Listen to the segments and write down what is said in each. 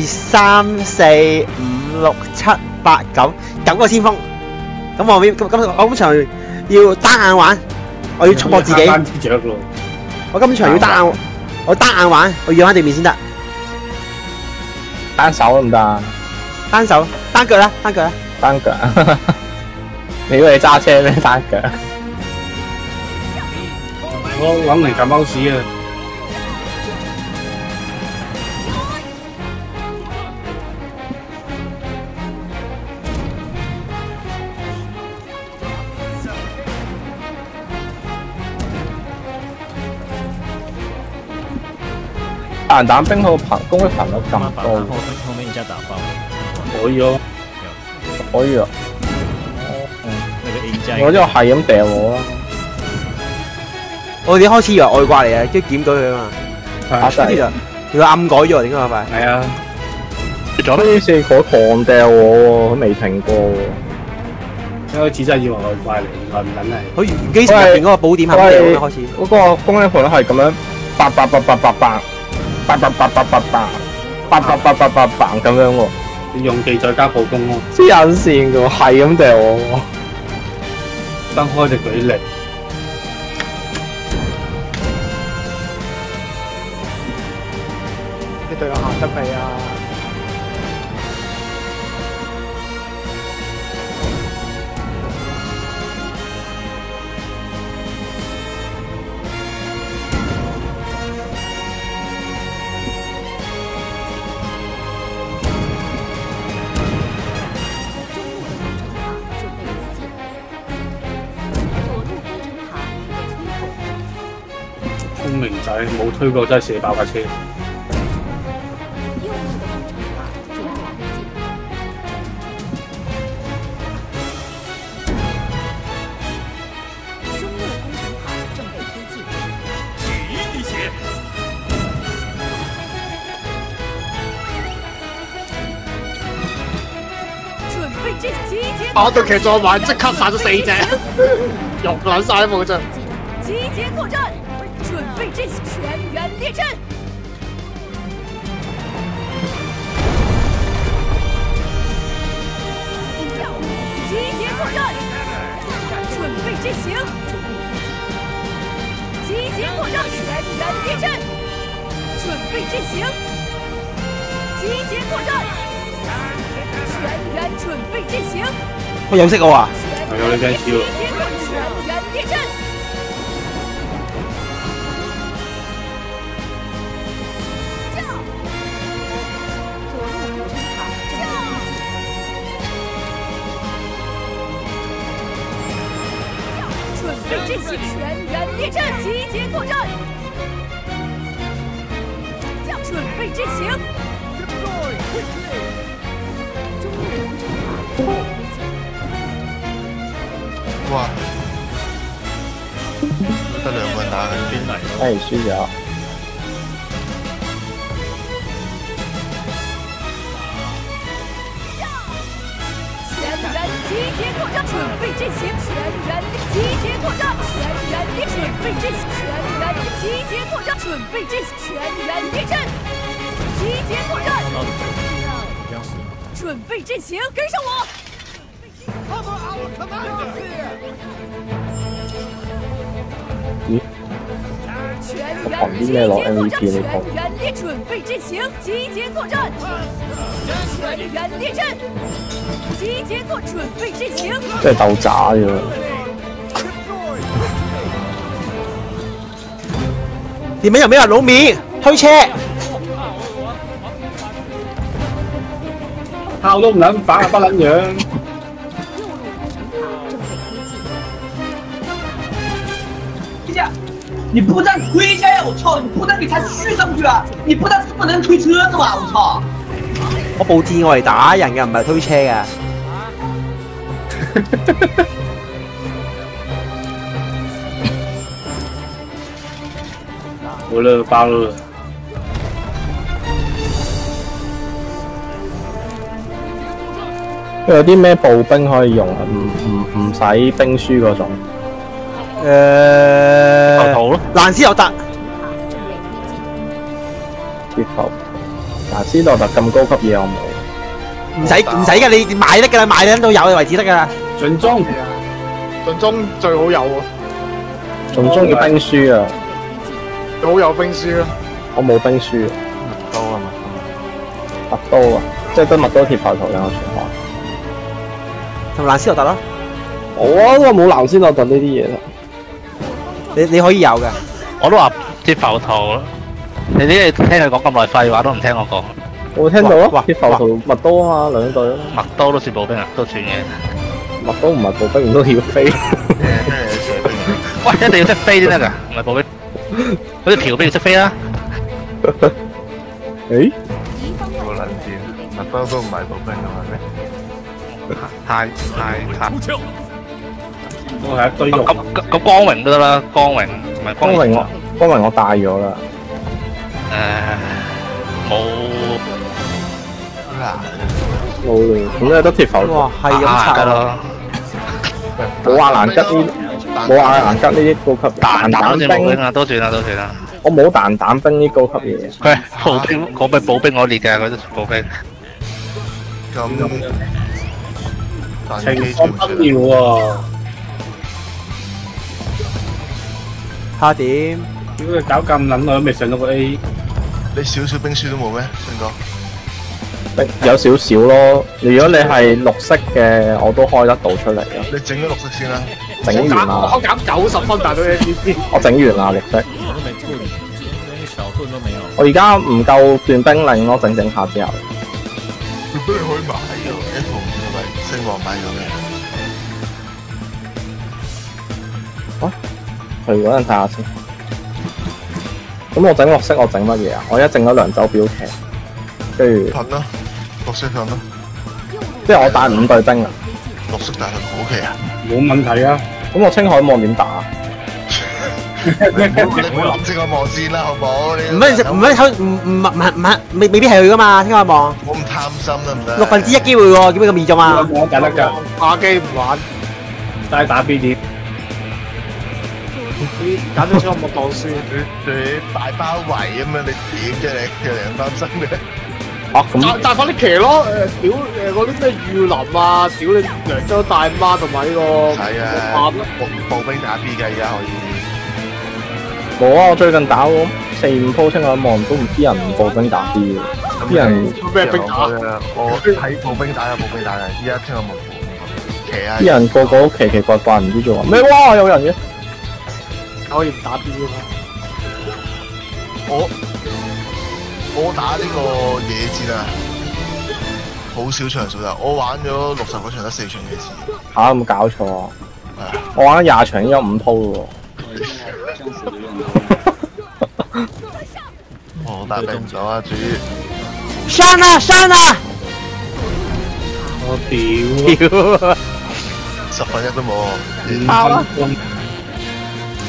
二三四五六七八九九個先鋒。咁我邊咁咁我今場要單眼玩，我要束縛自己。我今場要單眼，我單眼玩，我要翻地面先得。單手得唔得啊？單手單腳啦，單腳啦。單腳。你以為揸車咩？單腳。我谂嚟撳貓屎啊！彈彈兵好頻攻擊頻率咁高，後後面一家打爆，可以咯，可以啊！我就係咁掉我啦。我哋開始以為外掛嚟嘅，跟住檢舉佢啊嘛。啊跟住就原來暗改咗，點解咁快？係啊，呢四個狂掉我喎，佢未停過喎。一開始真係以為外挂嚟，原來唔撚係。佢原機場入邊嗰個寶點係咩嚟嘅開始？嗰個攻擊盤係咁樣，八八八八八八，八八八八八八，八八八八八八咁樣喎。你用技再加步攻咯，黐引線嘅喎，係咁掉我喎。分開隻舉力。你對我行得未啊？聰明仔冇推過真係射爆架車。我到期再玩，即刻殺咗四隻，肉撚晒冇啫。集结作战，准备阵型，全员列阵。集结作战，准备阵型。集结作战，全员列阵。准备阵型。集结作战，全员准备阵型。我有識我啊！係有你结作战，全员列阵。全员列阵，集结作战。准备阵型。哇！得兩個人打緊邊嚟？係輸咗。全员集结作战，准备阵型，全员集结作战，准备阵型，全员集结作战，准备阵型，全员列阵，集结作战，准备阵型，跟上我。全员集结作战，全员列准备阵型，集结作战，全员列阵。集结作准备阵型，真係鬥渣啫喎！點解又俾人老面推車？炮都唔撚反啊，不撚樣。你不但推下呀！我操！你不但给他续上去啊，你不但不能推车子吧！我操！我佈置我嚟打人嘅，唔係推車嘅。好啦，爆啦！佢有啲咩步兵可以用啊？唔唔唔使兵書嗰種。誒，頭咯，蘭斯又得，接頭。嗱，斯諾特咁高級嘢我冇，唔使唔使噶，你你買得噶啦，買得到有為止得噶啦。盡忠盡忠最好有啊，仲中意兵書啊！最好有兵書啊。我冇兵書啊，刀啊嘛，麥刀啊，即係得麥刀鐵炮頭兩個全開。同蓝斯洛特咯，我啊，我冇藍斯諾特呢啲嘢啦。你你可以有嘅。我都話接浮圖，你啲聽佢講咁耐廢話都唔聽我講，我聽到啊哇，鐵炮頭麥刀啊嘛，兩隊啊，麥刀都算步兵啊，都算嘅。麥刀唔係步兵，唔都要飛。誒咩嘢水兵啊？喂，一定要識飛先得㗎，唔係步兵。好似條兵要識飛啦。誒，好撚賤，麥兜都唔係步兵啊嘛咩？太太太都係一堆肉。咁咁咁光榮都得啦，光榮唔係光榮我光榮我大咗啦，誒冇嗱，冇嘞，咁咧得鐵浮，哇，係咁啊拆咯。得咯，冇阿蘭吉呢，冇阿蘭吉呢啲高級彈彈好似彈兵，啊，都算啦，都算啦。我冇蛋蛋兵呢高級嘢。佢步兵，我咪步兵我列嘅，佢都步兵。咁彈情機況不妙喎，睇下點？屌佢搞咁撚耐都未上到个 A，你少少兵书都冇咩，信哥？有少少咯，如果你係綠色嘅，我都開得到出嚟。你整咗綠色先啦。整完啦，我減九十分達到 MVP。我整完啦綠色。我而家唔夠斷兵令咯，整整下之後。佢不如可以買㗎，一套唔知係咪星王買咗嘅？去嗰陣睇下先。咁我整綠色，我整乜嘢啊？我而家整咗涼州標騎，跟住噴咯，綠色噴咯，即係我帶五隊兵啊。綠色大盾好奇啊！冇問題啊。咁我青海望點打啊？你唔好 諗清個望先啦，好唔好？你唔係唔係唔唔唔唔唔唔未未必係佢噶嘛，青海望。我唔貪心得唔得？六分之一機會喎，點解咁易中啊？我揀得㗎，打機唔玩，齋打 B 點。揀咗出我當輸。你你大包圍咁樣，你點啫？你嘅良擔心嘅。啊咁但但快啲騎咯！誒屌誒嗰啲咩御林啊，屌你涼州大媽同埋呢個係啊，啊步步兵打 B 嘅而家可以。冇啊！我最近打咗四五鋪青海望都唔知人唔步兵打 B 嘅，啲人咩兵打？我睇步兵打有步兵打嘅，依家聽我冇步兵騎啊！啲人個個都奇奇怪怪，唔知做乜咩？哇！有人嘅，可以唔打 B 嘅咩？我我打呢個野戰啊，好少場數啊！我玩咗六十個場得四場野戰，嚇有冇搞錯啊？我玩咗廿場已經有五鋪咯我 打兵唔到啊！至於刪啊刪啊！我屌，屌！十分一都冇，五爆啦分鐘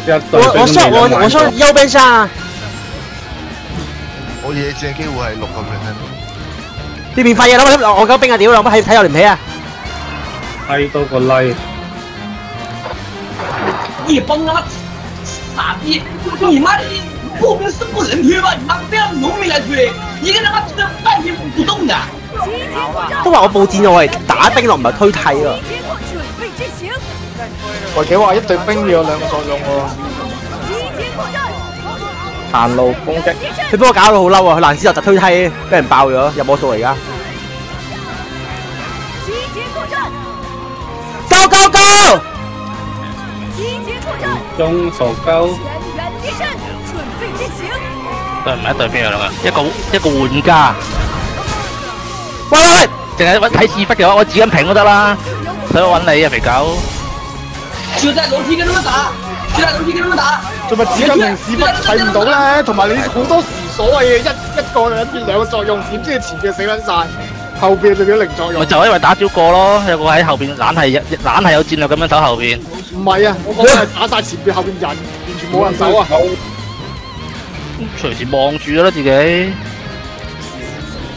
一隊我我說我我說右邊上啊，我野戰嘅機會係六個 percent。呢邊廢嘢攞我救兵啊！屌，攞乜睇睇我連皮啊！睇多個 like，你帮他妈傻逼！你妈的步兵是不能推吗？你妈非要农民来推，一个他妈推了半天不动的。都話我佈戰我係打兵咯，唔係推替啊！集结作准备进行，維奇話一隊兵要有兩個作用喎。行路攻擊。敌阵佢幫我搞到好嬲啊！佢蘭斯特就推梯，俾人爆咗，入我數嚟而家。集结作战，Go go go！集结作战，中傻鳩，全员敌阵，准备进行。對唔係一隊邊有兩個？一個一個玩家，喂喂喂！淨係揾睇屎忽嘅話，我紙巾平都得啦。使我揾你啊，肥狗？就在樓梯跟他們打，就在樓梯跟他們打。做咪紙巾同屎忽睇唔到咧？同埋你好多時所謂嘅一一個兩兩個作用，點知你前嘅死撚晒，後邊就變咗零作用咪。就係因為打少個咯，有個喺後邊懶係懶係有戰略咁樣守後邊。唔係啊，我講係打晒前邊後邊人，完全冇人守啊！隨時望住咗啦自己。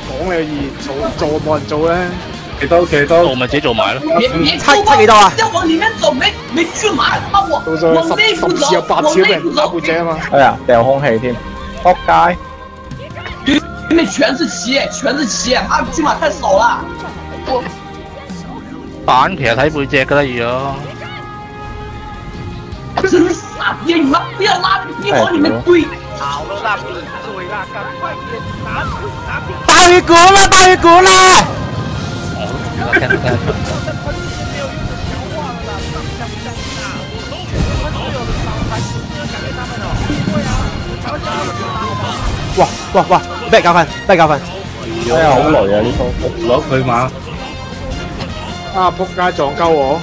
講嘅意做做冇人做咧。幾多幾多我？咪自己做埋咯。別別差差幾多啊要往里面走，没没去馬，他媽我到咗往內部走十十次有，八往次都俾內部走！哎呀，掉空氣添，扑街！里面全是棋，全是棋，啊，骏马太少了。板其實睇背脊噶啦，如果真是傻逼！你妈不要拉你往里面堆。爆血管啦！大鱼哥啦！哇哇哇！俾人教訓，俾人教訓。哎呀，好累啊呢鋪。攞佢馬，啊！仆街撞鳩我，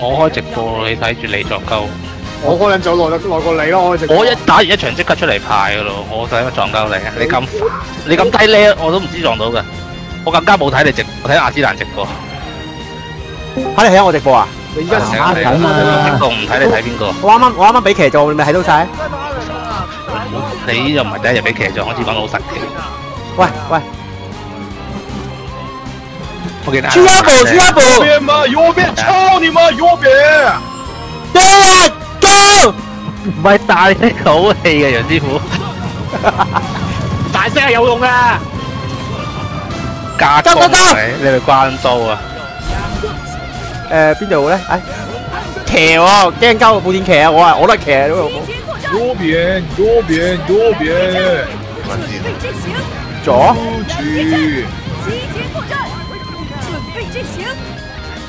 我开直播，你睇住你撞鳩。我可能就耐耐过你咯，我直播我一打完一场即刻出嚟派噶咯，我使乜撞鳩你啊？你咁你咁低呢，我都唔知撞到噶。我更加冇睇你直，我睇阿斯蘭直播。嚇你睇我直播啊？你依家打緊啊！直播唔睇你睇邊個？我啱啱我啱啱俾騎中，你咪睇到晒。你又唔係第一日俾騎撞，我只講老實嘅。喂喂，我記得。出一步，出一步。边嘛，右边，操你妈，右边！對人 go！唔係大聲口氣嘅楊師傅，大聲係有用嘅。加工係咪？你咪關刀啊！誒邊度咧？哎騎喎，驚鳩部電騎啊！我啊，我都係騎都好。右边，左边，左边，准备左出去！集结作战，准备进行，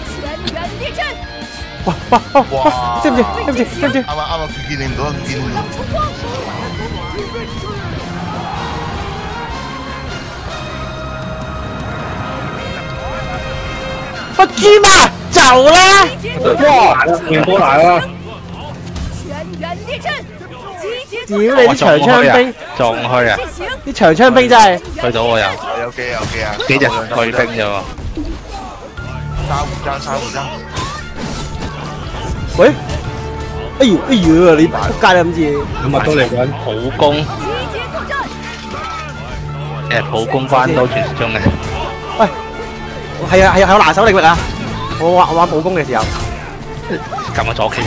全员列阵，哇哇哇哇！哇！對唔住對唔住對唔住啱。啱啱啱，佢見你唔到，佢見你唔到。我知嘛，走啦！哇！贏波来啦！全员列阵，集结屌作战，你啲長槍兵，仲去啊！啲長槍兵真係。去到我又有機有機啊！幾隻退兵啫喎。沙湖爭沙湖爭，喂，哎呦哎呦，你仆街啦咁似。咁啊都嚟緊，普攻集结作战，誒普攻翻都傳說中嘅，喂，係啊係啊係我拿手領域啊！我玩我玩武功嘅時候，撳咗左 K 啫。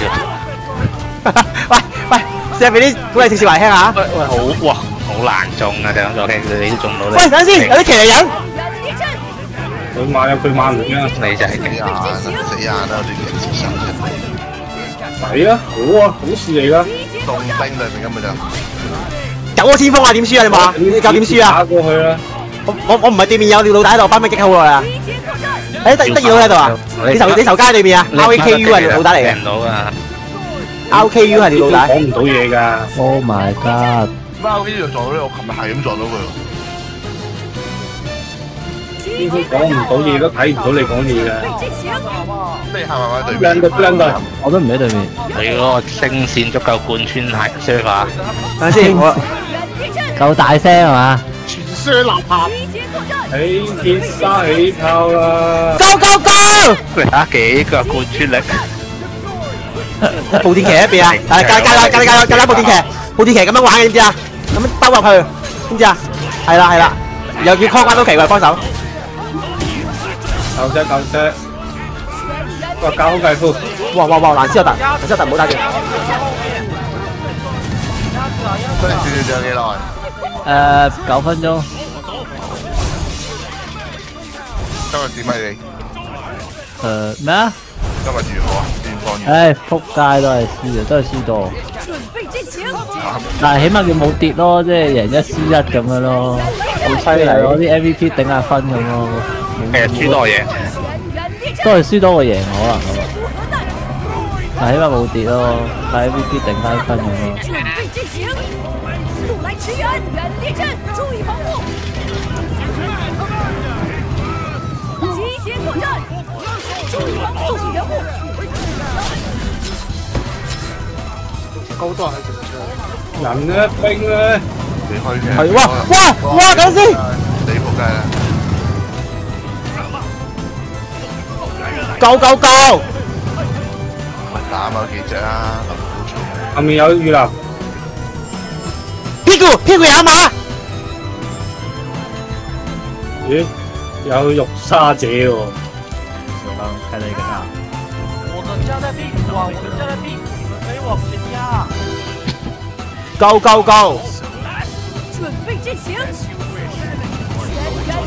喂喂，試下俾啲鼓勵少少嚟聽下。喂喂，好哇，好難中啊！就咁左 K，你都中到咧。喂，等陣先，有啲騎呢人。佢馬有佢馬亂啊！你就係勁死眼啊！死眼啦！呢啲人接受係啊，好啊，好事嚟噶。凍冰裏面咁嘅咋？九個先鋒啊，點輸啊？你話你夠點輸啊？打過去啦！我我我唔係對面有條老大喺度，班兵激好耐啊！集結作戰，誒得得意佬喺度啊！你頭你頭街對面啊？R K U 係老大嚟嘅唔到啊！，R K U 係你老大。講唔到嘢㗎。Oh my god！貓呢度撞到咧，我琴日係咁撞到佢。邊個講唔到嘢都睇唔到你講嘢㗎。準備進行，你係咪喺對面？兩隊兩隊，我都唔喺對面。你嗰個聲線足夠貫穿係 server，等陣先，我全員列陣，夠大聲係嘛？全雙立拍，集結作戰，起鐵沙起炮啦！Go Go Go！你睇下幾個貫穿力，部電騎一邊啊！但係加加加加加加加部電騎，部電騎咁樣玩嘅，知唔知啊？咁樣兜入去，知唔知啊？係啦係啦，又叫 call 關到奇過嚟幫手。夠啫夠啫，哇！全員列搞好計夫，哇哇哇！蘭斯有特，蘭斯有特唔好打住。佢哋少少仲有幾耐？誒，九分鐘。今日點啊你？誒咩啊？今日如何啊？邊方面？唉，撲街都係輸嘅，都係輸多。準備進行，但係起碼佢冇跌咯，即係贏一輸一咁樣咯。好犀利！攞啲 MVP 頂下分咁咯。其實輸多嘢。全員列陣，都係輸多過贏可能咁啊。但係起碼冇跌咯，但係 MVP 頂翻分咁咯。速来驰援，全員列陣，注意防护。集结作战，注意防速速援護。高多人喺正場。人咧兵咧，你開嘅。係哇哇哇！等陣先你仆街啦！，Go Go Go！打某幾隻啊？林寶松。後面有雨林，屁股回阿。咦，有玉沙姐哦、喔！我开了一个大。我们家在！我的家在，你们可以往前压。高高高！准备进行。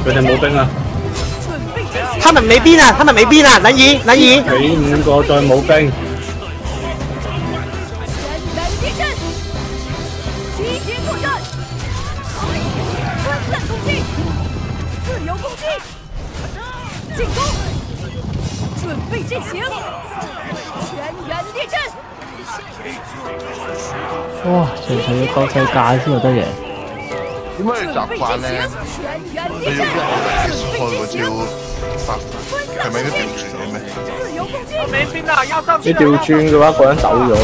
佢哋冇兵啊！他们没兵啊！他们没兵啊！能赢，能赢。你五个再冇兵。集结作战，分散攻击，自由攻击，进攻，准备阵型，全员列阵。哇，这才妈刚才干是有人。點解你習准备慣咧？你列要阵，一路開嗰招發，係咪應該調轉嘅咩？自由攻击，你調轉嘅話，個人走咗喎。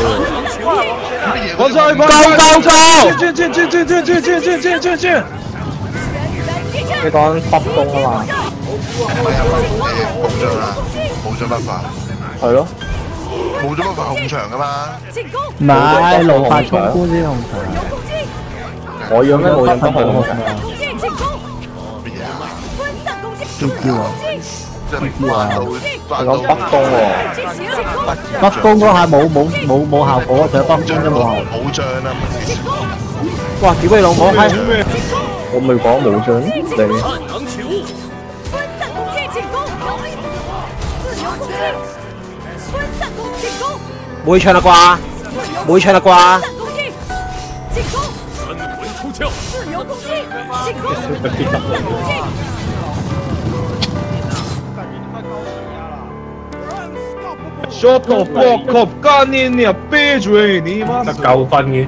乜嘢？我再高高高！轉轉轉轉轉轉轉轉轉轉轉，全员列阵，你講北宮啊嘛？唔係啊，誒控場啊，冇咗乜法，係咯，冇咗乜法控場噶嘛？唔係路法衝官先控場，我用咩？我用得好好啊！招招啊！招招！北喎，北嗰下冇冇冇冇效果，仲有中攻啫效！冇将啊！哇！屌你老母閪！我咪讲冇将你。唔会唱啦啩，唔会唱。进攻，进攻，进攻，进攻，进攻，进攻，小心，小心，小心！这都包括今年的杯主，你吗？得够分嘅。